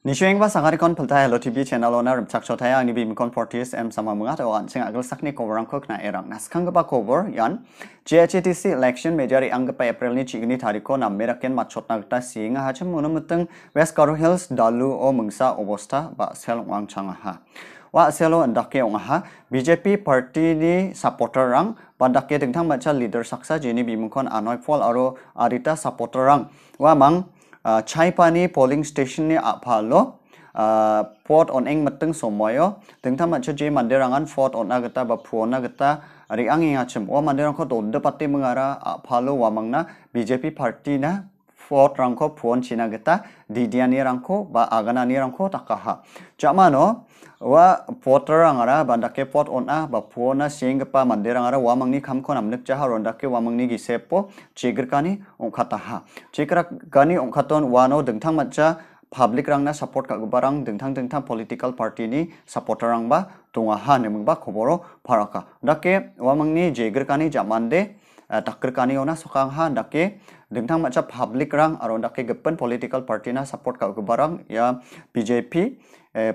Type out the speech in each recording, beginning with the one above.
Nishweng ba sangari kon pelta hello TV channel owner rimchak chotaya ani bi mikon portis em sama mungat o ancheng agel sakni cover ang kok na erang nas kang ba cover yan. GHTC election majori ang pa April ni chigni tariko na meraken machot na gta singa ha chem munumuteng West Karo Hills dalu o mungsa obosta ba sel wang chang ha wa selo andake ong ha BJP party ni supporter rang. Bandake dingthang macha leader saksa jeni bimukon anoi fol aro arita supporter rang. Wa mang chai pani polling station ni apalo port on eng mateng somoyo tengta macha je manderangan fort on agata ba phuona gata ari angi achim o manderang ko donde patti mengara apalo wamangna BJP party na fort rangko phuon china gata didiani rangko ba aganani rangko takaha jamano wa porter angara bandake port on a ba phuona singpa manderang ara wamangni kamko namnek jaha rondake wamangni gisepo chigirkani ongkataha chikra gani ongkaton wano dengtang macha public rangna support ka gubarang dengtang dengtang political party ni supporter rang ba tungaha nemung ba khoboro paraka dake wamangni jegirkani jamande takirkani ona sokang ha dake dengtang macha public rang aro dake gepen political party na support ka gubarang ya BJP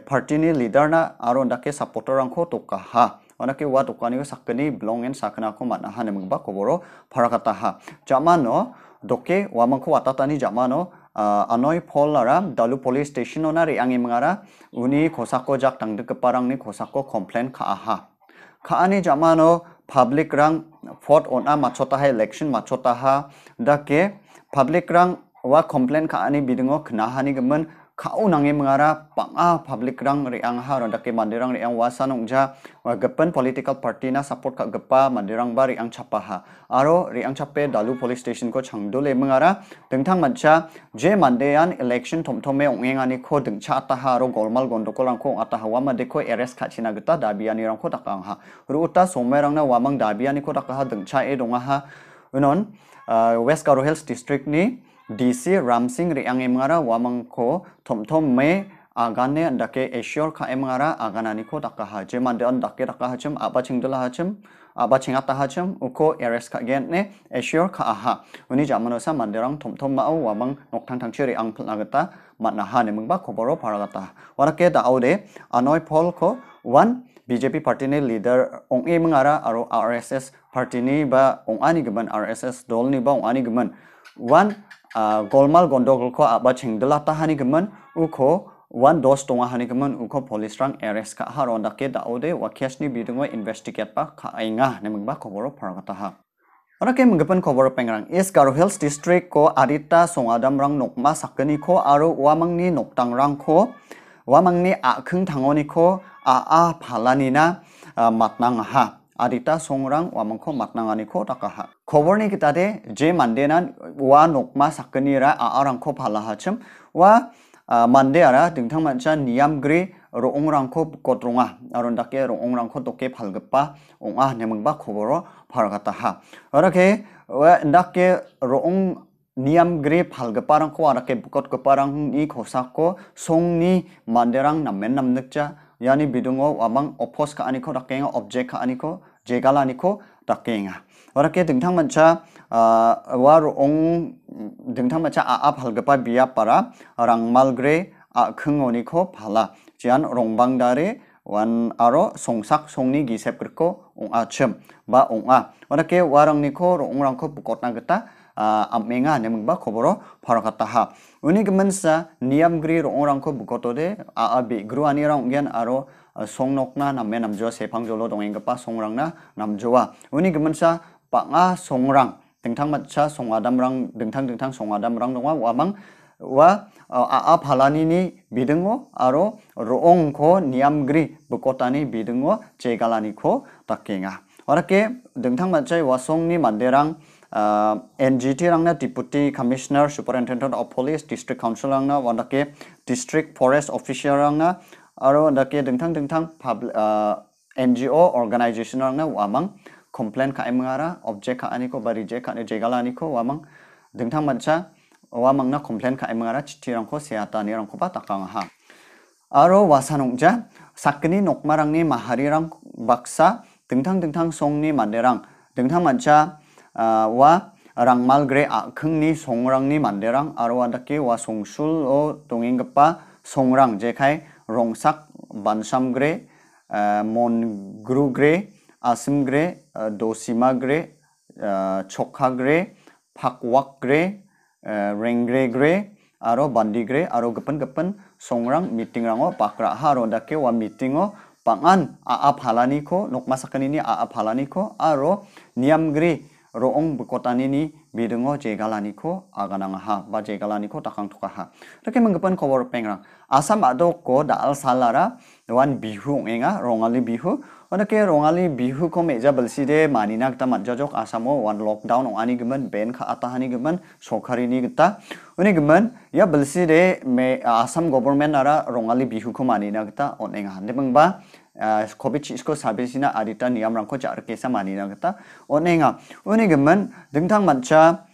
party ni leader na aro ndake supporter angko toka ha. Onake wa tokani sakani belong en sakana ko mana ha nemang ba koboro parakata ha. Jamano doke wa mangko watatani jamano anoi pol lara dalu police station ona re angi mangara uni kosako jak tang de parang ni kosako complain kha ha. Kha ani jamano public rang fort a machota ha election machota ha da ke public rang wa complain ka ani bidingo khna hani gemen kau nangi mengara panga public rang riang ha ronda ke mandirang riang wasa wa gepen political party na support ka gepa mandirang ba riang chapa ha. Aro riang chape dalu police station ko changdole mengara. Dengtang mancha je mandean election thomthome ongeng ani ko dengcha ta ha ro golmal gondokol rang ko ata hawa ma deko rs khachina geta dabiani rang ko takang ha. Ruta somerang na wamang dabiani ko takha dengcha e donga ha. Unon west karo hills district ni DC Ramsing ri ang emngara wamang ko thom thom me agane andake assure kha emngara aganani ko je mande andake takaha chum aba chingdala hachum aba chingata hachum uko rs ka gen ne assure kha aha uni jamano sa manderang thom thom ma wamang nokthang thang chiri ang phulna gata matna ha ne mungba khoboro paragata warake da aude anoi pol ko one BJP party ni leader ong e mengara aro RSS party ni ba ong ani geman RSS dol ni ba ong ani geman one 아, 골말 건더글코 아바 챙들라 따하니 그만 우코 원 도스 동아 하니 그만 우코 폴리스랑 에레스카 하론다케 다오데 와케스니 비둥어 인베스티게트 바 카잉아 네명바 코보로 파라가타하 Orake menggepen kobor pengrang is Garo Hills District ko Arita Songadam rang nokma sakani ko aru wamangni noktang rang ko wamangni akhung thangoni ko a a phalani na matnang ha 아리타 송랑 와망코 막낭아니코 라카하. 거버니 기타데 제 만데난 와 녹마 사크니라 아아랑코 발라하침 와 아, 만데아라 등탕만차 니암그리 로옹랑코 꽃롱아. 아론다케 로옹랑코 도케 발급바 옹아 네멍바 코버로 바라갔다하. 이렇게 와 낙게 로옹 niam gre phalga parang ko arake bukot ko parang ni kosako songni manderang namen namnakcha yani bidungo wabang opos ka aniko dakenga object ka aniko jegal aniko dakenga warake dingtang mancha war ong dingtang mancha aap halgapa biap para rangmalgre akhung oniko phala jian rongbang dare wan aro songsak songni gisep kriko ong achem ba ong a warake warang niko rongrang ko bukotna gata rangmal gre a khungoni ko phala jian rongbang dare wan aro songsak songni gisep kriko ong achem ba ong a warake warang niko rongrang ko bukotna geta amenga nemba khoboro pharakata ha uni gemensa niam gri rongrang ko bukotode a abi gru ani rang gen aro songnokna namme namjo sepang jolo dongengpa songrangna namjowa uni gemensa panga songrang dingtang matcha songadamrang dingtang dingtang songadamrang dongwa wamang wa a a phalani ni bidungo aro roong ko niamgri bukotani bidungo jegalani ko takenga orake dingtang matchai wasongni manderang uh, NGT rangna deputy commissioner superintendent of police district council rangna wandake district forest officer rangna aro wandake dengtang dengtang public uh, NGO organization rangna wamang complain ka emngara object ka aniko ba reject ka ne jegala aniko wamang dengtang mancha wamang na complain ka emngara chithi rangko seata ni rangko ba takang ha aro wasanongja sakni nokmarangni maharirang baksa dengtang dengtang songni manderang dengtang mancha 아, 와 랑말 그레 아흥니 송랑니 만데랑 아로와다키 와 송술 어 동인급바 송랑 제카이 롱삭 반삼 그레 아, 몬그루 그레 아슴 그레 아, 도시마 그레 초카 그레 팍왁 그레 랭그레 그레 아로 반디 그레 아로 급은 급은 송랑 미팅랑어 박라 하로다케 와 미팅어 방안 아아 팔라니코 녹마사카니니 아아 팔라니코 아로 니암 그레 roong bekotani ni bidengo jegalani ko aganang ha ba jegalani ko takang tuka ha rake menggepan kobor pengrang asam ado ko daal salara wan bihu enga rongali bihu. Onake rongali bihu ko meja balside manina kita manjajok asamo wan lockdown ani gemen ben ka atahani gemen sokari ni kita uni gemen ya balside me asam government ara rongali bihu ko manina kita onenga hande bangba kobi chi isko sabi sina adita niam rangko jar kesa manina kata onenga onegemen dengtang mancha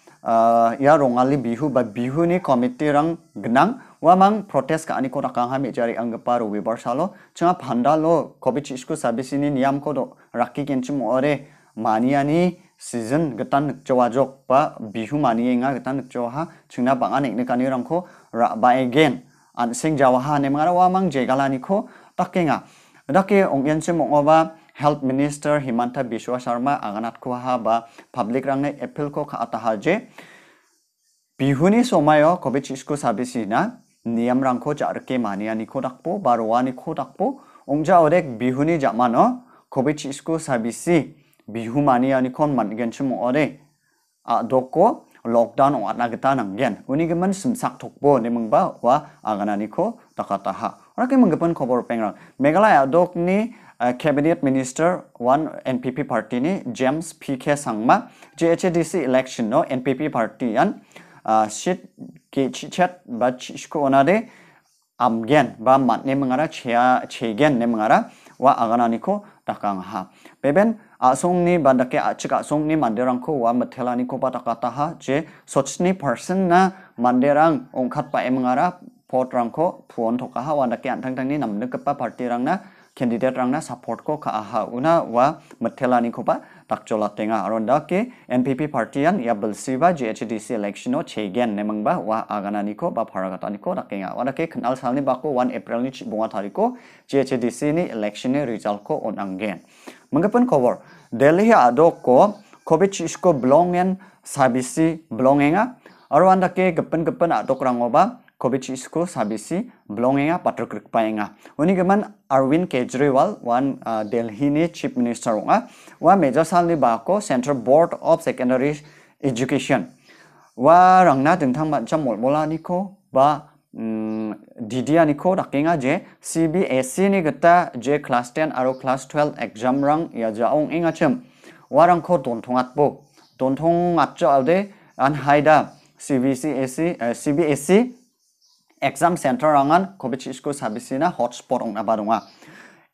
ya rongali bihu ba bihu ni komite rang gnang wamang protes ka aniko rakang hami jari anggeparu wibar salo chunga phanda lo kobi chi isko sabi sini niam ko do rakki kenchim ore maniani season gatan chowa jok pa bihu mani nga gatan chowa chungna ba anek ne kanirang ko ra ba again an sing jawaha ne mara wa mang jegalani ko takenga Daki ongyansi mongoba health minister Himanta Biswa Sharma aganat kuha ba public rangne appeal ko ka atahaje bihuni somayo covid chisku sabisi na niyam rangko jarke mania niko dakpo barwa niko dakpo ongja orek bihuni jamano covid chisku sabisi bihu mania nikon man gensu mongore a doko lockdown wa nagta nanggen uni gemen simsak tokbo ne wa aganani ko takataha ha orake menggepan khobor pengrang megalaya dok ni cabinet minister one npp party ni james pk sangma jhdc election no npp party an shit ke chichat ba chishko onade amgen ba matne mengara chea chegen ne mengara wa aganani ko takang ha. Beben asong ni bandake ni manderang ko wa mathelani ko patakata ha je sochni person na manderang ongkhat pa emengara potrang ko puon thoka ha wa ndake antang tang ni namne kapa party rang na rang support ko ka aha una wa mathelani ko pa takchola tenga. Aronda ke NPP party an ya belsiba GHDC election o chegen ba wa agana niko ba paragata niko dakenga wada ke kanal salni ba ko 1 April ni bunga tariko GHDC ni election ni result ko on anggen mengapun cover Delhi ado ko COVID isko belongen sabisi belongenga arwanda ke gepen gepen adok rangoba Kovic isko sabisi belongenga patro krikpaenga. Uni geman Arvind Kejriwal wan uh, Delhi ni chief minister nga wa meja salni bako Central Board of Secondary Education. Wa rangna dengtang macam mol-mola niko ba um, didia niko dakenga je CBSE ni geta je class 10 aro class 12 exam rang ya jaong inga chem. Warang ko dontongat bo. Dontongat jo ade an haida CBSE uh, CBSE exam center rangan covid school sabisina hotspot ong abadonga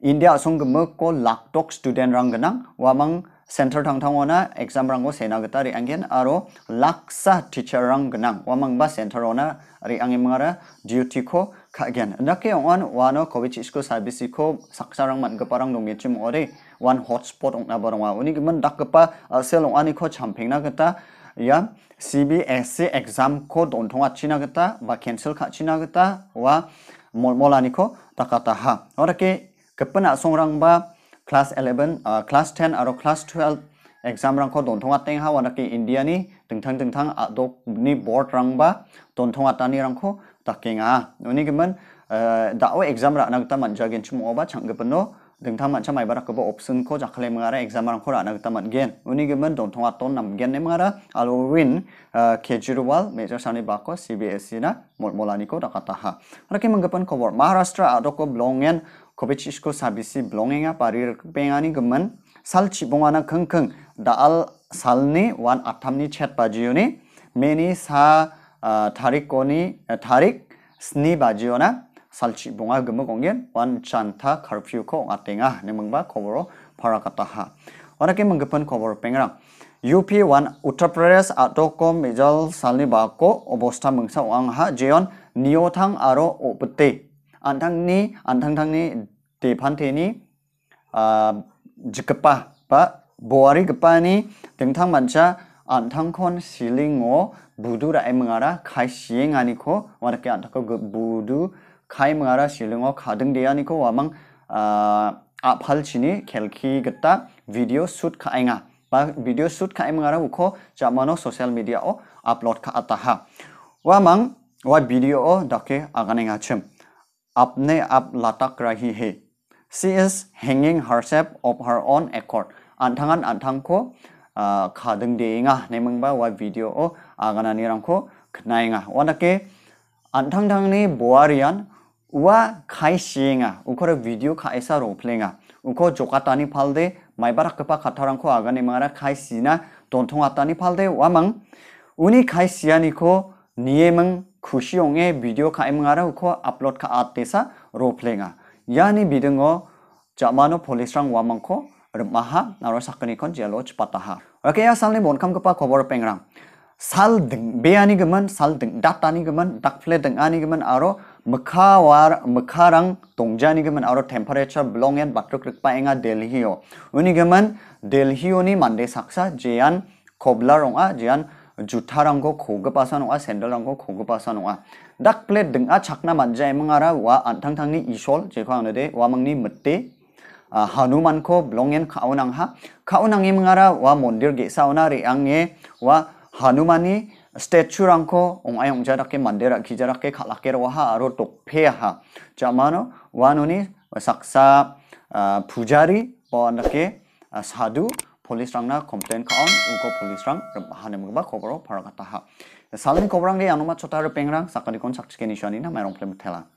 india asong gemuk ko laktok student rang ganang wamang center thang thang ona exam rango sena gata ri anggen aro laksa teacher rang ganang wamang ba center ona ri angi mangara duty ko kagen ndake ongan wano covid school sabisi ko saksa rang man gaparang dong mechim ore one hotspot ong abadonga uni gemen dak gapa sel ong ani ko champing na gata या CBSC exam ko donthonga china kita, ba cancel kha china kita, wa niko ko takata ha orake kepena songrang ba class 11 uh, class 10 atau class 12 exam rang ko donthonga teng ha wanake india ni tengtang tengthang adok ni board rang ba donthonga tani rang ko takenga oni gemen uh, dao exam ra nagta cuma chmo ba changgepeno dengtang macam mai barak kebo option ko jakhle mengara exam rang ko gata gen. Uni gemen dong thong aton nam gen ne mengara alo win kejurwal major sani bako cbsc na mol molani ko dakata ha. Rake menggapan kobor maharashtra adoko blongen kobechish ko sabisi blongenga parir pengani gemen sal chibongana kheng daal salni wan athamni chet bajioni meni sa tarik koni tarik sni bajiona salchi bunga gemuk onggen wan chanta curfew ko ngatenga nemengba koboro parakataha orake menggepan kobor pengrang UP wan Uttar Pradesh atoko mejal salni bako obosta mengsa ha jeon niotang aro opete antang ni antang tang ni jikepa ba boari gepa ni dengtang manca antang kon silingo budu ra emengara kai sieng ani ko warake antako budu 카이마라 실링어 가등대야니코 와망 아팔치니 켈키겠다 비디오 슛 카잉아 바 비디오 슛 카잉아라 우코 자마노 소셜 미디어 어 업로드 카 아타하 와망 와 video ओ 다케 आगने छम अपने आप लाटक रही है she is hanging herself of her own accord आंथांगान को खादों देङा नेमोंबा वा भिडिअ को रांखौ खोनायङा वानाके आंथांथांनि बवारियान 와 카이싱아 우코르 비디오 카이사 로플랭아 우코 조카타니 팔데 마이바라 크파 카타랑코 아가니 마라 카이시나 돈통아타니 팔데 와망 우니 카이시아니코 니에망 쿠시용의 비디오 카이망아라 우코 업로드 카 아테사 로플랭아 야니 비등어 자마노 폴리스랑 와망코 remaha naro sakni kon jalo chpataha oke ya salni bonkam kapa kobor pengrang sal ding beani geman sal ding datani geman dakfle ding ani geman aro mekharang tongja ni gaman aro temperature belong yan batruk rikpa enga delhio uni gaman delhio ni mande saksa jean kobla ronga jean 주타랑고 고급아사노아 샌들랑고 고급아사노아 닥플레 등아 착나 만자에 망아라 와 안탕탕니 이솔 제광네데 와망니 므떼 아 하누만코 블롱엔 카오낭하 카오낭이 망아라 와 몬디르 게사오나 리앙예 와 하누만이 스태츄랑코 옹아이 옹자라케 만데라 기자라케 칼라케로하 아로 똑페하 자마노 와노니 삭사 아, 부자리 뭐 보안라케 아, 사두 폴리스랑나 컴플레인 카운 우고 폴리스랑 하네무바 코버로 바라가타하 살니 코버랑게 야노마 초타르 뱅랑 사카니콘 삭치케 니션이나 마롱플레 무텔라.